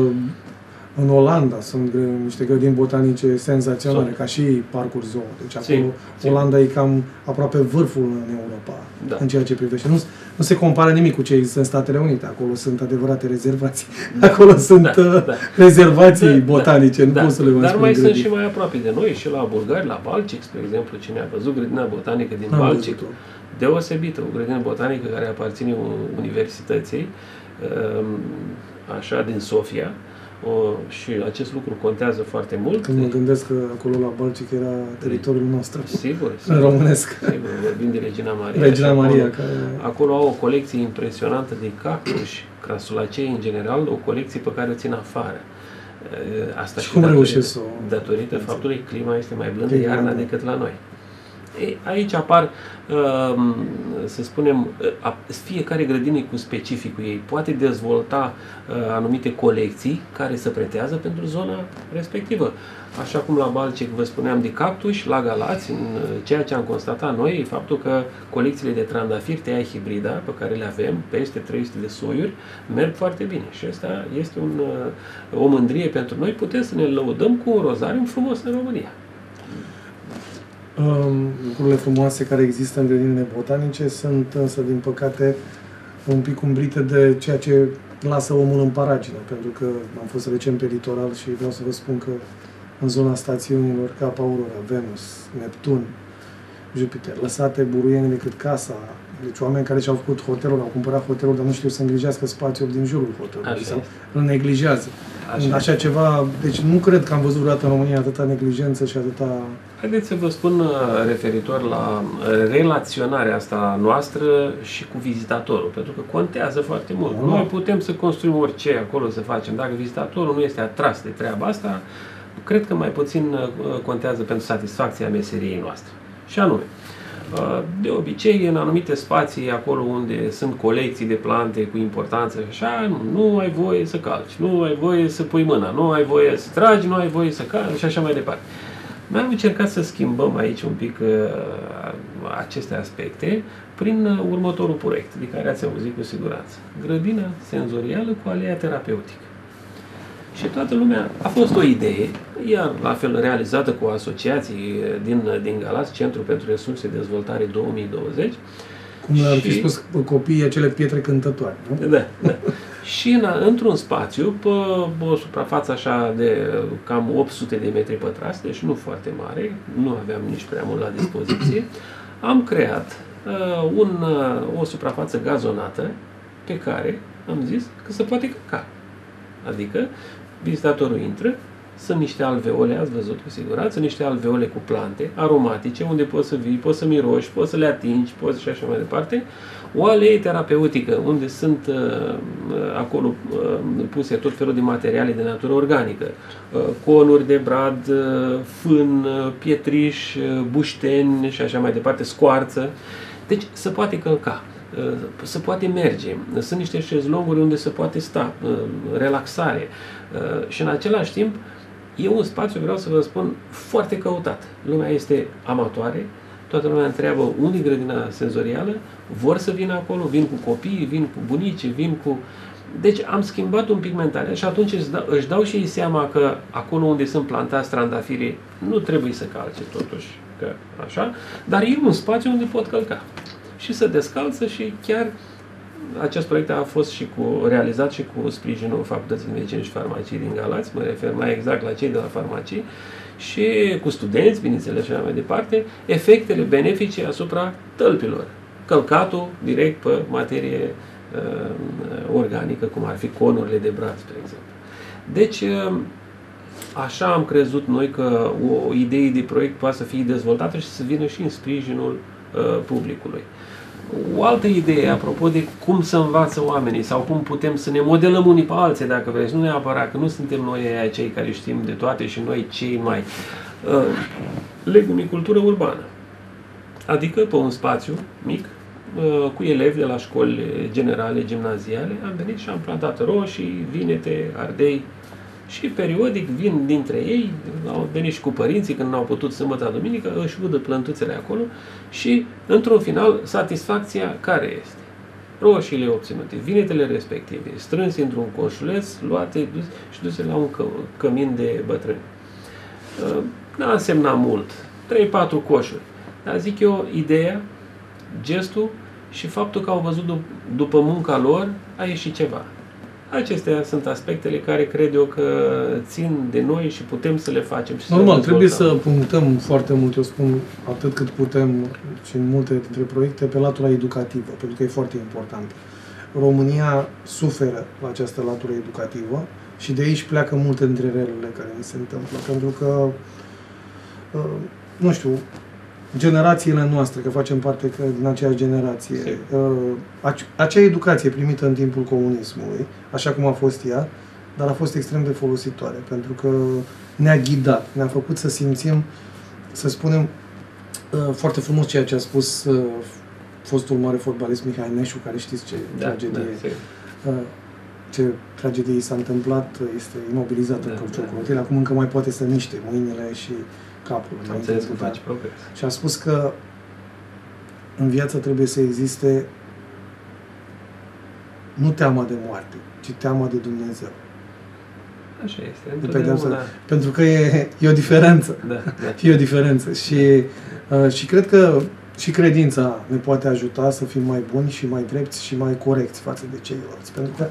în Olanda sunt niște grădini botanice senzaționale, sunt. ca și parcuri zoo. Deci acolo sim, Olanda sim. e cam aproape vârful în Europa da. în ceea ce privește. Nu, nu se compară nimic cu ce există în Statele Unite. Acolo sunt adevărate rezervații. Da. Acolo sunt da, uh, da. rezervații da, botanice, da, nu pot să le mai Dar mai sunt și mai aproape de noi, și la Bulgari, la Balcic, spre exemplu, cine a văzut grădina botanică din Am Balcic, deosebită, o grădină botanică care aparține Universității, um, așa, din Sofia, o, și acest lucru contează foarte mult. Când mă gândesc că acolo la Balcic era teritoriul nostru. Sigur, sigur. Românesc. Sigur, vorbim de Regina Maria. Regina Maria. Acolo, care... acolo au o colecție impresionantă de cactuși, crasulacei în general, o colecție pe care o țin afară. Asta și, și cum reușesc să Datorită faptului că clima este mai blândă iarna decât la noi. E, aici apar, um, să spunem, fiecare grădină cu specificul ei. Poate dezvolta uh, anumite colecții care să pretează pentru zona respectivă. Așa cum la Balcic vă spuneam de cactus, la Galați, în uh, ceea ce am constatat noi, e faptul că colecțiile de trandafiri TEA hibrida, pe care le avem, peste 300 de soiuri, merg foarte bine. Și asta este un, uh, o mândrie pentru noi. Putem să ne lăudăm cu un rozariu frumos în România lucrurile frumoase care există în grădinile botanice sunt însă, din păcate, un pic umbrite de ceea ce lasă omul în paragină, pentru că am fost recent pe litoral și vreau să vă spun că în zona stațiunilor Cap Aurora, Venus, Neptun, Jupiter, lăsate buruiene decât casa, deci oameni care și-au făcut hotelul, au cumpărat hotelul, dar nu știu să îngrijească spațiul din jurul hotelului Așa sau îl neglijează. Așa, Așa ceva, deci nu cred că am văzut vreodată în România atâta neglijență și atâta... Haideți să vă spun uh, referitor la uh, relaționarea asta noastră și cu vizitatorul, pentru că contează foarte mult. Da. Noi putem să construim orice acolo să facem. Dacă vizitatorul nu este atras de treaba asta, cred că mai puțin uh, contează pentru satisfacția meseriei noastre. Și anume, de obicei, în anumite spații, acolo unde sunt colecții de plante cu importanță și așa, nu, nu ai voie să calci, nu ai voie să pui mâna, nu ai voie să tragi, nu ai voie să calci și așa mai departe. Noi am încercat să schimbăm aici un pic uh, aceste aspecte prin uh, următorul proiect, de care ați auzit cu siguranță. Grădina senzorială cu alea terapeutică. Și toată lumea a fost o idee, iar la fel realizată cu asociații din, din Galați, Centrul pentru Resurse de Dezvoltare 2020, Cum ar fi spus copiii acele pietre cântătoare, nu? Da, da. Și în, într-un spațiu, pe o suprafață așa de cam 800 de metri pătrați, deci nu foarte mare, nu aveam nici prea mult la dispoziție, am creat uh, un, uh, o suprafață gazonată pe care am zis că se poate căca. Adică vizitatorul intră, sunt niște alveole, ați văzut cu siguranță, sunt niște alveole cu plante aromatice, unde poți să vii, poți să miroși, poți să le atingi, poți și așa mai departe. O alee terapeutică, unde sunt uh, uh, acolo uh, puse tot felul de materiale de natură organică, uh, conuri de brad, uh, fân, uh, pietriș, uh, bușteni și așa mai departe, scoarță. Deci se poate călca uh, se poate merge. Sunt niște șezlonguri unde se poate sta, uh, relaxare. Și în același timp, E un spațiu, vreau să vă spun, foarte căutat. Lumea este amatoare, toată lumea întreabă unde e grădina senzorială, vor să vină acolo, vin cu copii, vin cu bunici, vin cu... Deci am schimbat un pic mentalitatea și atunci își dau, își dau și ei seama că acolo unde sunt plantați trandafirii nu trebuie să calce totuși, că așa, dar e un spațiu unde pot călca. Și să descalță și chiar uh, acest proiect a fost și cu, realizat și cu sprijinul Facultății de Medicină și Farmacie din Galați, mă refer mai exact la cei de la farmacie, și cu studenți, bineînțeles, și mai departe, efectele benefice asupra tălpilor. Călcatul direct pe materie uh, organică, cum ar fi conurile de braț, spre exemplu. Deci, uh, așa am crezut noi că o idee de proiect poate să fie dezvoltată și să vină și în sprijinul uh, publicului. O altă idee, apropo de cum să învață oamenii sau cum putem să ne modelăm unii pe alții, dacă vreți, nu neapărat că nu suntem noi cei care știm de toate și noi cei mai. Uh, legumicultură urbană. Adică pe un spațiu mic, uh, cu elevi de la școli generale, gimnaziale, am venit și am plantat roșii, vinete, ardei, și periodic vin dintre ei, au venit și cu părinții când n-au putut sâmbătă, duminică, își udă plântuțele acolo și, într-un final, satisfacția care este? Roșiile obținute, vinetele respective, strânse într-un coșuleț, luate și duse la un că, cămin de bătrâni. Uh, n-a însemnat mult, 3-4 coșuri, dar zic eu, ideea, gestul și faptul că au văzut dup- după munca lor, a ieșit ceva. Acestea sunt aspectele care cred eu că țin de noi și putem să le facem. Și Normal, să trebuie să punctăm foarte mult, eu spun atât cât putem și în multe dintre proiecte, pe latura educativă, pentru că e foarte important. România suferă la această latură educativă și de aici pleacă multe dintre relele care ni se întâmplă, pentru că, uh, nu știu, generațiile noastre, că facem parte că din aceeași generație, uh, acea educație primită în timpul comunismului, așa cum a fost ea, dar a fost extrem de folositoare, pentru că ne-a ghidat, ne-a făcut să simțim, să spunem, uh, foarte frumos ceea ce a spus uh, fostul mare fotbalist Mihai Neșu, care știți ce da, tragedie, da, ce tragedie s-a întâmplat, este imobilizat da, în da. acum încă mai poate să miște mâinile și capul. Am înțeles că faci progres. Și a spus că în viață trebuie să existe nu teama de moarte, ci teama de Dumnezeu. Așa este. De pedeapsă, da. Pentru că e, e o diferență. Da, da. E o diferență. Și, uh, și cred că și credința ne poate ajuta să fim mai buni și mai drepți și mai corecți față de ceilalți. Pentru că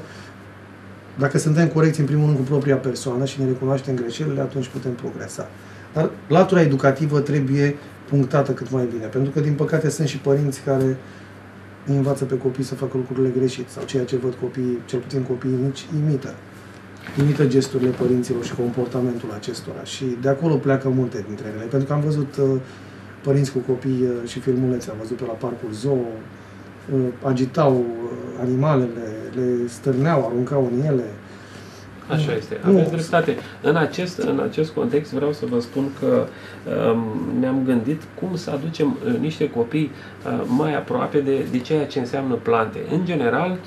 dacă suntem corecți în primul rând cu propria persoană și ne recunoaștem greșelile, atunci putem progresa. Dar latura educativă trebuie punctată cât mai bine, pentru că, din păcate, sunt și părinți care îi învață pe copii să facă lucrurile greșit sau ceea ce văd copiii, cel puțin copiii mici, imită. Imită gesturile părinților și comportamentul acestora și de acolo pleacă multe dintre ele. Pentru că am văzut uh, părinți cu copii uh, și filmulețe, am văzut pe la parcul zoo, uh, agitau animalele, le stârneau, aruncau în ele, Așa este, aveți dreptate. În acest, în acest context vreau să vă spun că um, ne-am gândit cum să aducem uh, niște copii uh, mai aproape de, de ceea ce înseamnă plante. În general,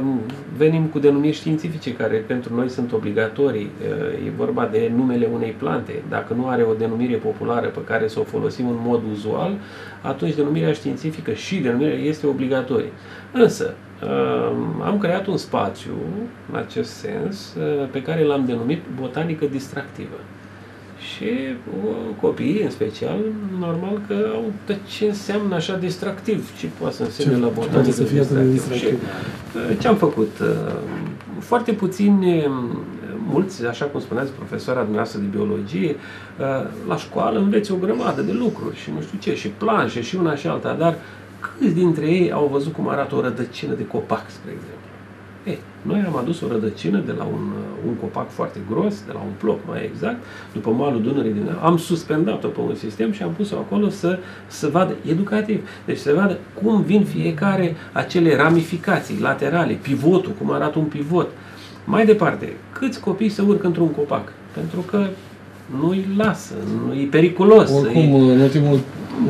um, venim cu denumiri științifice care pentru noi sunt obligatorii. Uh, e vorba de numele unei plante. Dacă nu are o denumire populară pe care să o folosim în mod uzual, atunci denumirea științifică și denumirea este obligatorie. Însă, am creat un spațiu, în acest sens, uh, pe care l-am denumit botanică distractivă. Și copiii, în special, normal că au de ce înseamnă așa distractiv, ce poate să însemne la botanică să fie distractiv. distractiv. Și uh, ce am făcut? Uh, foarte puțini, mulți, așa cum spuneați, profesoara dumneavoastră de biologie, uh, la școală înveți o grămadă de lucruri și nu știu ce, și planșe și una și alta, dar câți dintre ei au văzut cum arată o rădăcină de copac, spre exemplu? Ei, noi am adus o rădăcină de la un, un copac foarte gros, de la un ploc mai exact, după malul Dunării din am suspendat-o pe un sistem și am pus-o acolo să, să vadă, educativ, deci să vadă cum vin fiecare acele ramificații laterale, pivotul, cum arată un pivot. Mai departe, câți copii se urcă într-un copac? Pentru că nu îi lasă, nu e periculos. Oricum, e... în ultimul,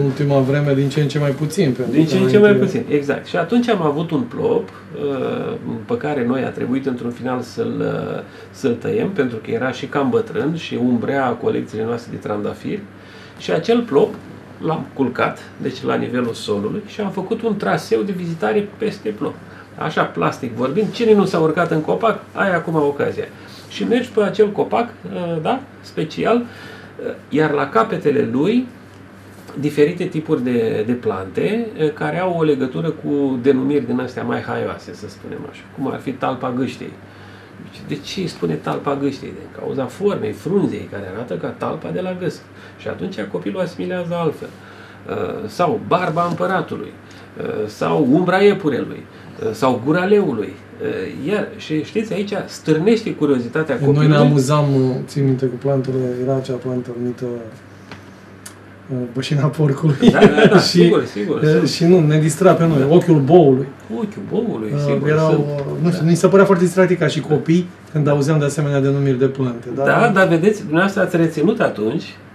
ultima vreme, din ce în ce mai puțin. Pentru din ce în ce mai puțin, exact. Și atunci am avut un plop uh, pe care noi a trebuit într-un final să-l, uh, să-l tăiem, pentru că era și cam bătrân și umbrea colecțiile noastre de trandafiri. Și acel plop l-am culcat, deci la nivelul solului, și am făcut un traseu de vizitare peste plop. Așa, plastic vorbind, cine nu s-a urcat în copac, ai acum ocazia și mergi pe acel copac, uh, da, special, uh, iar la capetele lui diferite tipuri de, de plante uh, care au o legătură cu denumiri din astea mai haioase, să spunem așa, cum ar fi talpa gâștei. Deci, de ce îi spune talpa gâștei? Din cauza formei, frunzei, care arată ca talpa de la gâsc. Și atunci copilul asimilează altfel. Sau barba împăratului, sau umbra iepurelui, sau gura leului, Eh, iar, și știți, aici stârnește curiozitatea copilului. Noi ne amuzam, țin minte, cu plantele, era acea plantă numită eh, bășina porcului. Da, da, da, și, sigur, sigur, e, eh, Și nu, ne distra pe noi, da. ochiul boului. Ochiul boului, sigur. Erau, sunt, nu știu, da. ni se părea foarte distractiv ca și copii când auzeam de asemenea denumiri de plante. Da, da dar vedeți, dumneavoastră ați reținut atunci Uh,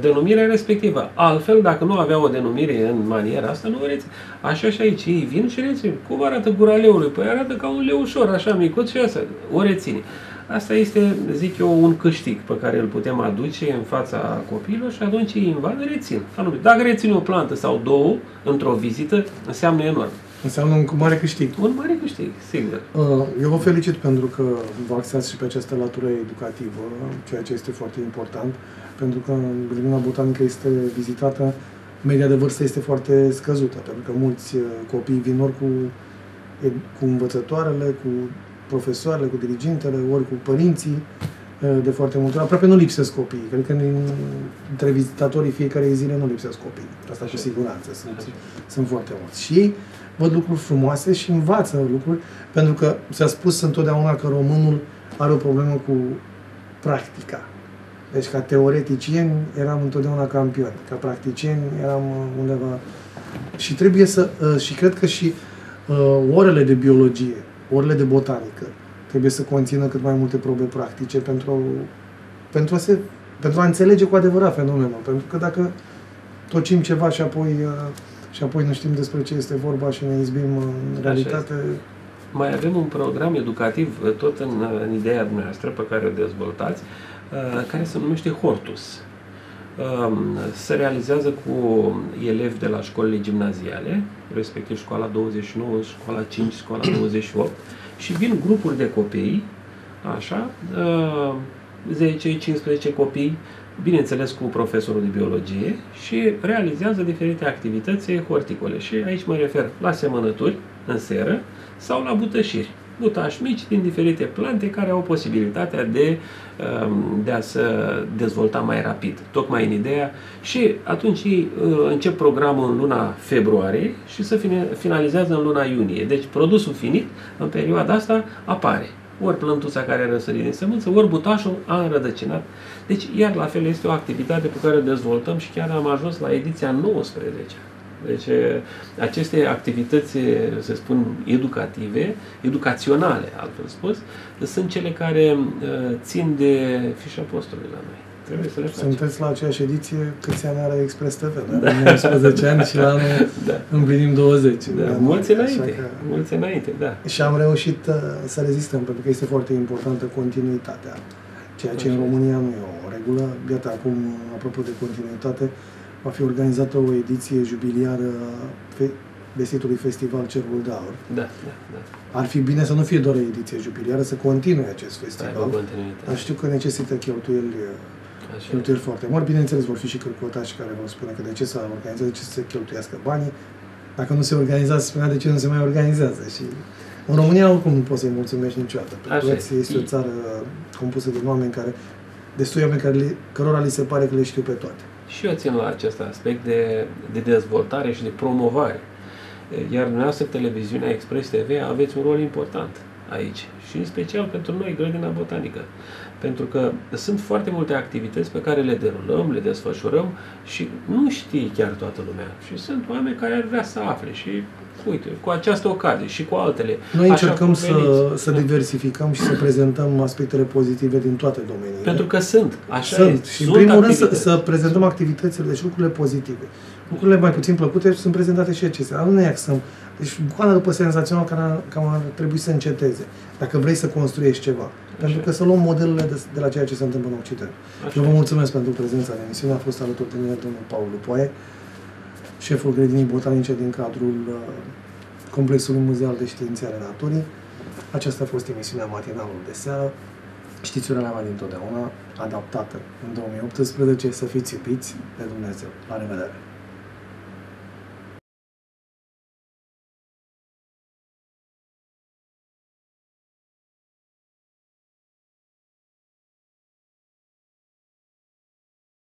denumirea respectivă. Altfel, dacă nu avea o denumire în maniera asta, nu o rețin. Așa și aici, ei vin și rețin. Cum arată gura leului? Păi arată ca un leu ușor, așa micuț și asta. O reține. Asta este, zic eu, un câștig pe care îl putem aduce în fața copiilor și atunci ei în rețin. Dacă rețin o plantă sau două într-o vizită, înseamnă enorm. Înseamnă un mare câștig. Un mare câștig, sigur. Uh, eu vă felicit pentru că vă axați și pe această latură educativă, ceea ce este foarte important pentru că grădina botanică este vizitată, media de vârstă este foarte scăzută, pentru că mulți uh, copii vin ori cu, cu învățătoarele, cu profesoarele, cu dirigintele, ori cu părinții, uh, de foarte multe ori. Aproape nu lipsesc copii. Cred că între vizitatorii fiecare zile nu lipsesc copii. Asta cu siguranță. Sunt, sunt foarte mulți. Și ei văd lucruri frumoase și învață lucruri, pentru că s-a spus întotdeauna că românul are o problemă cu practica. Deci ca teoreticieni eram întotdeauna campioni, ca practicieni eram uh, undeva... Și trebuie să... Uh, și cred că și uh, orele de biologie, orele de botanică, trebuie să conțină cât mai multe probe practice pentru, pentru, a, se, pentru a înțelege cu adevărat fenomenul. Pentru că dacă tocim ceva și apoi, și apoi nu știm despre ce este vorba și ne izbim în realitate... Mai avem un program educativ tot în, în ideea dumneavoastră pe care o dezvoltați, Uh, care se numește Hortus. Um, se realizează cu elevi de la școlile gimnaziale, respectiv școala 29, școala 5, școala 28 și vin grupuri de copii, așa, 10-15 uh, copii, bineînțeles cu profesorul de biologie și realizează diferite activități horticole. Și aici mă refer la semănături în seră sau la butășiri butași mici din diferite plante care au posibilitatea de, um, de a se dezvolta mai rapid, tocmai în ideea și atunci ei uh, încep programul în luna februarie și se finalizează în luna iunie. Deci produsul finit în perioada asta apare. Ori plântuța care a răsărit din sămânță, ori butașul a înrădăcinat. Deci, iar la fel este o activitate pe care o dezvoltăm și chiar am ajuns la ediția 19. Deci aceste activități, să spun, educative, educaționale, altfel spus, sunt cele care țin de fișa postului la noi. Trebuie să le facem. Sunteți la aceeași ediție câți ani are Express TV, da? 19 ani și la anul da. împlinim 20. Da, da mulți înainte, că... mulți înainte, da. Și am reușit uh, să rezistăm, pentru că este foarte importantă continuitatea. Ceea ce Așa. în România nu e o regulă. Iată, acum, apropo de continuitate, va fi organizată o ediție jubiliară vestitului festival Cerul de Aur. Da, da, da. Ar fi bine să nu fie doar o ediție jubiliară, să continue acest festival. Dar știu că necesită cheltuieli Așa cheltuieli foarte mari. Bineînțeles, vor fi și călcotași care vor spune că de ce s-a organizat, de ce să se cheltuiască banii. Dacă nu se organizează, spunea de ce nu se mai organizează. Și în România oricum nu poți să-i mulțumești niciodată. Pentru că Așa e. este o țară compusă din oameni care, destui oameni care, li- cărora li se pare că le știu pe toate. Și eu țin la acest aspect de, de dezvoltare și de promovare. Iar dumneavoastră, televiziunea Express TV, aveți un rol important aici. Și în special pentru noi, Grădina Botanică. Pentru că sunt foarte multe activități pe care le derulăm, le desfășurăm și nu știe chiar toată lumea. Și sunt oameni care ar vrea să afle și uite, cu această ocazie și cu altele. Noi așa încercăm cum să, veniți. să Da. diversificăm și să prezentăm aspectele pozitive din toate domeniile. Pentru că sunt, așa sunt. e. Și în sunt primul rând să, activități. să prezentăm activitățile, deci lucrurile pozitive. Lucrurile mai puțin plăcute sunt prezentate și acestea. Nu ne axăm. Deci goana după senzațional care ar, cam ar trebui să înceteze. Dacă vrei să construiești ceva. Pentru că să luăm modelele de, de la ceea ce se întâmplă în Occident. Așa Eu vă e. mulțumesc pentru prezența în emisiune. A fost alături de mine domnul Paul Lupoaie, șeful grădinii botanice din cadrul uh, Complexului Muzeal de Științe ale Naturii. Aceasta a fost emisiunea matinalul de seară. Știțurile mea dintotdeauna, adaptată în 2018, să fiți iubiți de Dumnezeu. La revedere!